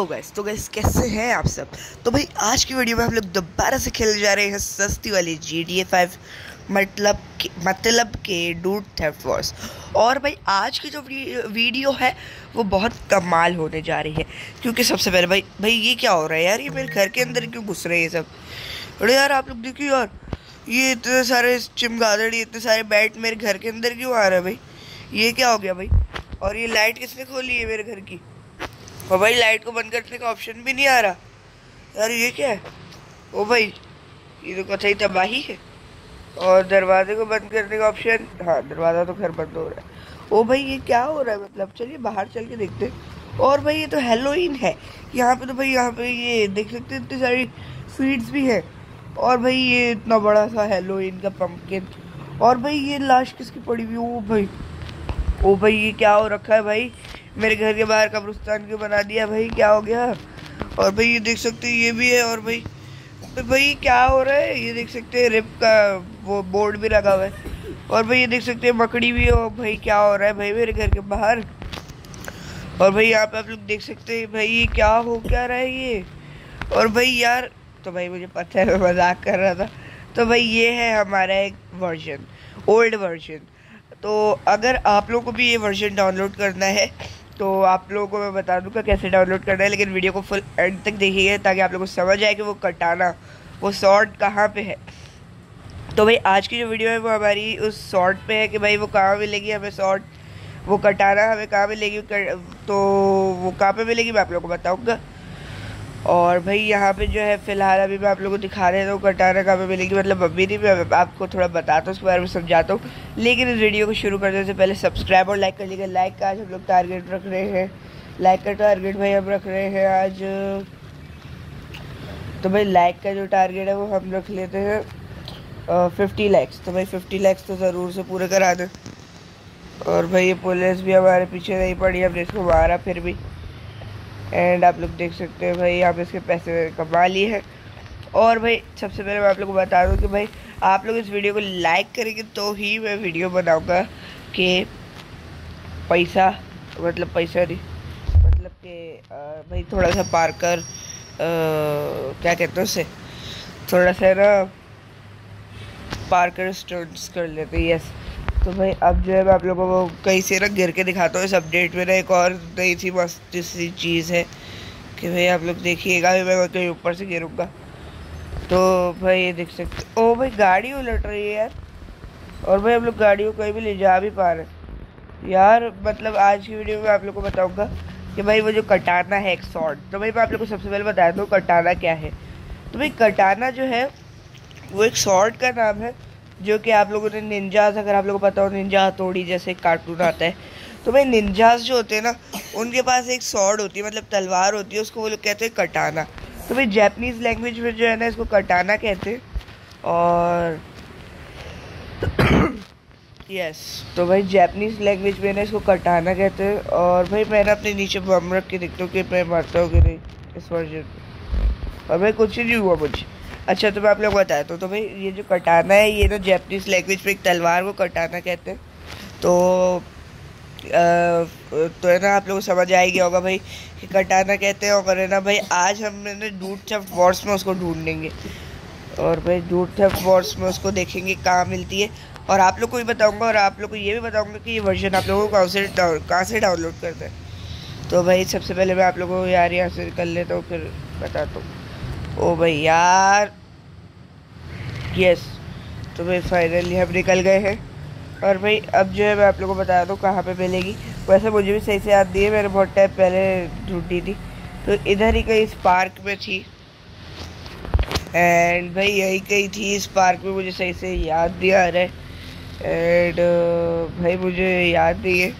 Hello guys तो gas कैसे हैं आप सब? तो भाई आज की वीडियो में हम लोग दोबारा से खेलने जा रहे हैं सस्ती वाली जी डी ए फाइव मतलब के, मतलब के डूट थेफ्ट वॉर्स और भाई आज की जो वीडियो है वो बहुत कमाल होने जा रही है। क्योंकि सबसे पहले भाई भाई ये क्या हो रहा है यार? ये मेरे घर के अंदर क्यों घुस रहे हैं सब? अरे यार आप लोग देखिए यार ये इतने सारे चिमगादड़ी इतने सारे बैट मेरे घर के अंदर क्यों आ रहे हैं भाई? ये क्या हो गया भाई? और ये लाइट किसने खोली है मेरे घर की? और भाई लाइट को बंद करने का ऑप्शन भी नहीं आ रहा। यार ये क्या है? ओ भाई, ये तो कथई तबाही है। और दरवाजे को बंद करने का ऑप्शन हाँ दरवाज़ा तो खैर बंद हो रहा है। ओ भाई, ये क्या हो रहा है? मतलब चलिए बाहर चल के देखते हैं। और भाई, ये तो हेलोइन है। यहाँ पे तो भाई, यहाँ पे ये देख सकते हैं, इतनी सारी स्वीट्स भी है। और भाई, ये इतना बड़ा सा हेलोइन का पम्पकिन और भाई, ये लाश किसकी पड़ी हुई ओ भाई ओ भाई, ये क्या हो रखा है भाई? मेरे घर के बाहर कब्रिस्तान क्यों बना दिया भाई? क्या हो गया? और भाई, ये देख सकते हैं, ये भी है और भाई तो भाई, क्या हो रहा है? ये देख सकते हैं, रिप का वो बोर्ड भी लगा हुआ है। और भाई, ये देख सकते हैं, मकड़ी भी हो भाई, क्या हो रहा है भाई मेरे घर के बाहर? और भाई यहाँ पे आप लोग देख सकते हैं, भाई, ये क्या हो क्या रहा है ये? और भाई, यार तो भाई, मुझे पता है, मैं मज़ाक कर रहा था। तो भाई, ये है हमारा एक वर्जन ओल्ड वर्जन तो अगर आप लोग को भी ये वर्जन डाउनलोड करना है तो आप लोगों को मैं बता दूँगा कैसे डाउनलोड करना है, लेकिन वीडियो को फुल एंड तक देखिए ताकि आप लोगों को समझ आए कि वो कटाना, वो शॉर्ट कहाँ पे है। तो भाई, आज की जो वीडियो है वो हमारी उस शॉर्ट पे है कि भाई वो कहाँ मिलेगी हमें शॉर्ट वो कटाना हमें कहाँ मिलेगी तो वो कहाँ पे मिलेगी मैं आप लोगों को बताऊँगा। और भाई यहाँ पे जो है, फ़िलहाल अभी मैं आप लोगों को दिखा रहे हूँ कटाना कहाँ पे मिलेगी। मतलब अभी नहीं, मैं आपको थोड़ा बताता हूँ, उसके बारे में समझाता हूँ। लेकिन इस वीडियो को शुरू करने से पहले सब्सक्राइब और लाइक कर लीजिए। लाइक का आज हम लोग टारगेट रख रहे हैं। लाइक का टारगेट भाई हम रख रहे हैं आज। तो भाई लाइक का जो टारगेट है, वो हम रख लेते हैं। फिफ्टी लैक्स तो भाई फिफ्टी लैक्स तो ज़रूर से पूरे करा दें। और भाई ये पुलिस भी हमारे पीछे नहीं पड़ी। हमने इसको मारा फिर भी। एंड आप लोग देख सकते हैं भाई, आप इसके पैसे कमा लिए हैं। और भाई, सबसे पहले मैं आप लोग को बता दूँ कि भाई, आप लोग इस वीडियो को लाइक करेंगे तो ही मैं वीडियो बनाऊँगा कि पैसा मतलब पैसा नहीं मतलब कि भाई थोड़ा सा पार कर क्या कहते हैं उससे थोड़ा सा ना पार कर स्टूडेंट्स कर लेते यस तो भाई, अब जो है मैं आप लोगों को कहीं से ना गिर के दिखाता हूँ इस अपडेट में ना एक और नई सी मस्त सी चीज़ है कि भाई आप लोग देखिएगा भी मैं कहीं ऊपर से गिरूँगा। तो भाई ये देख सकते ओ भाई, गाड़ी उलट रही है यार। और भाई हम लोग गाड़ी को कहीं भी ले जा भी पा रहे यार मतलब आज की वीडियो में आप लोग को बताऊँगा कि भाई वो जो कटाना है एक शॉर्ट तो भाई मैं आप लोग को सबसे पहले बताया दूँ कटाना क्या है। तो भाई, कटाना जो है, वो एक शॉर्ट का नाम है। जो कि आप लोगों ने निंजाज अगर आप लोगों को पता हो निंजा हथौड़ी जैसे कार्टून आता है। तो भाई निंजाज जो होते हैं ना, उनके पास एक सॉर्ड होती है मतलब तलवार होती है, उसको वो लोग कहते हैं कटाना तो भाई जैपनीज़ लैंग्वेज में जो है ना, इसको कटाना कहते हैं। और यस तो भाई जैपनीज़ लैंग्वेज में ना इसको कटाना कहते हैं। और भाई मैंने अपने नीचे बम रख के देखता हूँ कि मैं मरता हूँ कि नहीं, इस वर्जन और भाई कुछ ही नहीं हुआ मुझे। अच्छा तो मैं आप लोग बताया तो, तो भाई ये जो कटाना है ये ना जैपनीज लैंग्वेज में एक तलवार को कटाना कहते हैं। तो आ, तो है ना आप लोग समझ आ गया होगा भाई कि कटाना कहते हैं और है ना भाई आज हम ना डूट थेफ्ट वॉर्स में उसको ढूंढेंगे। और भाई डूट थेफ्ट वॉर्स में उसको देखेंगे कहाँ मिलती है। और आप लोग को भी बताऊँगा और आप लोग को ये भी बताऊँगा कि ये वर्जन आप लोगों को कहाँ से कहाँ से डाउनलोड करते हैं। तो भाई सबसे पहले मैं आप लोगों को यार यहाँ से कर लेता हूँ फिर बताता हूँ। ओ भाई यार यस तो भाई फाइनली हम निकल गए हैं। और भाई, अब जो है मैं आप लोगों को बता दूँ कहाँ पे मिलेगी। वैसे मुझे भी सही से याद दी है, मैंने बहुत टाइम पहले ढूंढी थी। तो इधर ही कहीं इस पार्क में थी। एंड भाई, यही कहीं थी इस पार्क में, मुझे सही से याद दिया आ रहा है। एंड भाई, मुझे याद नहीं है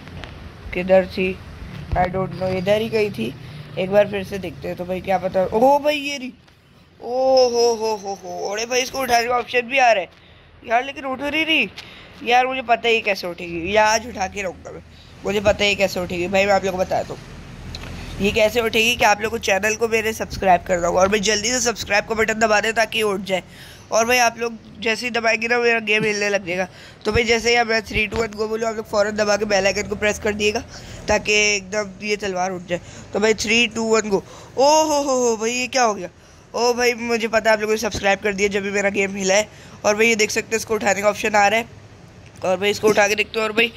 किधर थी। आई डोंट नो इधर ही कहीं थी। एक बार फिर से देखते हैं तो भाई क्या पता। ओ भाई, ये रही। ओ हो हो हो। हो अरे भाई, इसको उठाने का ऑप्शन भी आ रहा है। यार, लेकिन उठ रही नहीं यार, मुझे पता ही कैसे उठेगी। या, आज उठा के रहूँगा मैं। मुझे पता ही कैसे उठेगी। भाई, मैं आप लोग को बताया तो ये कैसे उठेगी कि आप लोग को चैनल को मेरे सब्सक्राइब कर दूँगा और मैं जल्दी से सब्सक्राइब का बटन दबा दें ताकि उठ जाए। और भाई, आप लोग जैसे ही दबाएँगे ना, मेरा गेम हिलने लग जाएगा तो भाई, जैसे ही मैं थ्री टू वन गो बोलूँ, आप लोग फ़ौरन दबा के बेल आइकन को प्रेस कर दिएगा ताकि एकदम ये तलवार उठ जाए। तो भाई थ्री टू वन गो ओ हो हो हो, भाई, ये क्या हो गया? ओ भाई, मुझे पता है आप लोगों ने सब्सक्राइब कर दिया, जब भी मेरा गेम हिला है। और भाई, ये देख सकते हैं, इसको उठाने का ऑप्शन आ रहा है। और भाई, इसको उठा के देखते हो, और भाई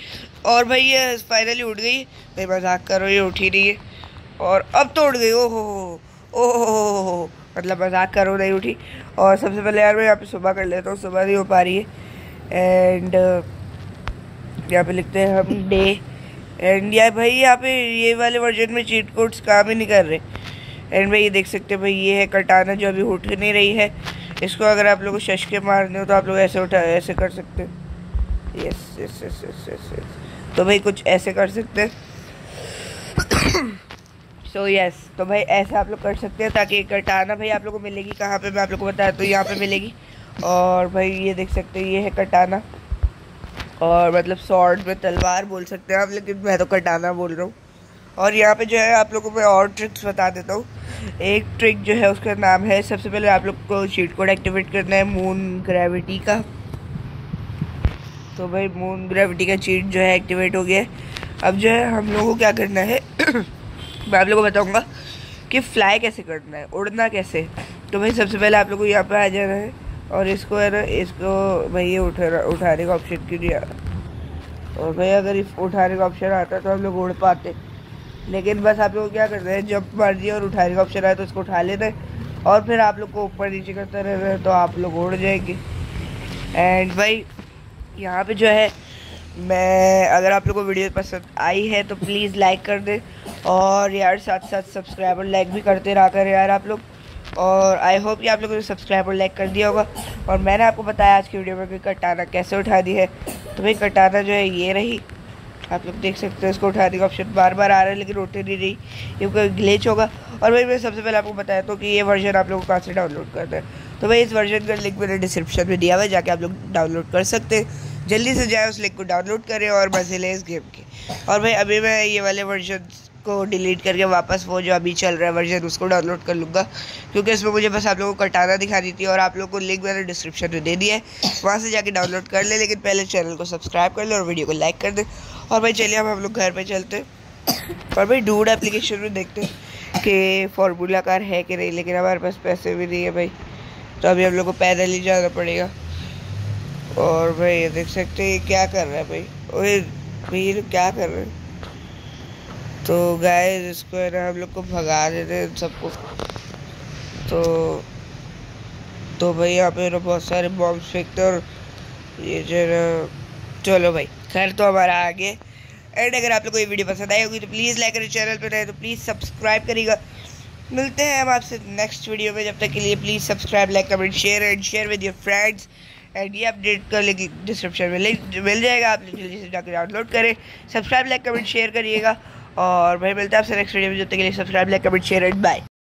और भाई, ये फाइनली उठ गई। भाई, मज़ाक करो ये उठी रही है। और अब तो उठ गई, ओहो हो हो ओ हो मतलब मज़ाक करो नहीं उठी। और सबसे पहले यार, मैं यहाँ पे सुबह कर लेता हूँ, सुबह नहीं हो पा रही है। एंड यहाँ पे लिखते हैं हम डे एंड यार भाई, यहाँ पे ये वाले वर्जन में चीट कोड्स काम ही नहीं कर रहे। एंड भाई, ये देख सकते हैं भाई, ये है कटाना जो अभी उठ नहीं रही है। इसको अगर आप लोग को शशके मारने हो तो आप लोग ऐसे उठा, ऐसे कर सकते हैं। Yes yes yes yes yes yes तो भाई, कुछ ऐसे कर सकते हैं। सो यस तो भाई, ऐसा आप लोग कर सकते हैं, ताकि कटाना भाई आप लोग को मिलेगी। कहाँ पे मैं आप लोग को बताया तो यहाँ पे मिलेगी। और भाई, ये देख सकते हैं, ये है कटाना। और मतलब शॉर्ट में तलवार बोल सकते हैं आप, लेकिन मैं तो कटाना बोल रहा हूँ। और यहाँ पे जो है आप लोगों को मैं और ट्रिक्स बता देता हूँ। एक ट्रिक जो है उसका नाम है, सबसे पहले आप लोग को शीट कोड एक्टिवेट करना है मून ग्रेविटी का। तो भाई मून ग्रेविटी का चीट जो है एक्टिवेट हो गया अब जो है हम लोगों को क्या करना है, मैं आप लोगों को बताऊँगा कि फ्लाई कैसे करना है, उड़ना कैसे। तो भाई, सबसे पहले आप लोग को यहाँ पर आ जाना है और इसको है ना, इसको भाई ये उठा उठाने का ऑप्शन क्यों नहीं और भाई, अगर इस उठाने का ऑप्शन आता तो हम लोग उड़ पाते। लेकिन बस आप लोग क्या करते हैं, जब मर्ज़ी और उठाने का ऑप्शन आए तो इसको उठा लेते हैं। और फिर आप लोग को ऊपर नीचे करते रहते हैं तो आप लोग उड़ जाएँगे। एंड भाई, यहाँ पे जो है, मैं, अगर आप लोग को वीडियो पसंद आई है तो प्लीज़ लाइक कर दें। और यार साथ साथ सब्सक्राइब और लाइक भी करते रहा कर यार आप लोग। और आई होप कि आप लोगों ने सब्सक्राइब और लाइक कर दिया होगा। और मैंने आपको बताया आज की वीडियो में कि कटाना कैसे उठा दी है। तो भाई, कटाना जो है, ये रही। आप लोग देख सकते हैं, इसको उठाने का ऑप्शन बार बार आ रहा है, लेकिन उठे नहीं रही। ये कोई ग्लेच होगा। और भाई, मैं सबसे पहले आपको बताया तो कि ये वर्जन आप लोग को कहाँ से डाउनलोड करना है। तो भाई, इस वर्जन का लिंक मैंने डिस्क्रिप्शन में दिया हुआ जाके आप लोग डाउनलोड कर सकते हैं। जल्दी से जाए, उस लिंक को डाउनलोड करें और मज़े लें इस गेम के। और भाई, अभी मैं ये वाले वर्जन को डिलीट करके वापस वो जो अभी चल रहा है वर्जन उसको डाउनलोड कर लूँगा। क्योंकि इसमें मुझे बस आप लोगों को कटाना दिखा दी थी और आप लोगों को लिंक मैंने डिस्क्रिप्शन में दे दिया है। वहाँ से जाके डाउनलोड कर ले, लेकिन पहले चैनल को सब्सक्राइब कर ले और वीडियो को लाइक कर दें। और भाई चलिए अब हम लोग घर पे चलते और भाई डूड एप्लीकेशन में देखते कि फार्मूला कार है कि नहीं, लेकिन हमारे पास पैसे भी नहीं है भाई। तो अभी हम लोग को पैदल ही जाना पड़ेगा। और भाई ये देख सकते हैं क्या कर रहा है भाई। ओए, भाई ये क्या कर रहे हैं? तो गाय इसको है ना हम लोग को भगा देते हैं सबको। तो तो भाई यहाँ पे बहुत सारे बॉम्ब्स फेंकते और ये जो है ना, चलो भाई। खैर तो हमारा आगे। एंड अगर आप लोग को ये वीडियो पसंद आई होगी तो प्लीज़ लाइक करें चैनल पर रहे तो प्लीज़ सब्सक्राइब करिएगा। मिलते हैं हम आपसे नेक्स्ट वीडियो में, जब तक के लिए please subscribe like comment share and share with your friends and ये अपडेट कर लेगी डिस्क्रिप्शन में लिंक मिल जाएगा, आप जल्दी से जाकर डाउनलोड करें। सब्सक्राइब लाइक कमेंट शेयर करिएगा। और भाई, मिलता है आपसे नेक्स्ट वीडियो में, जब तक के लिए subscribe like comment share and bye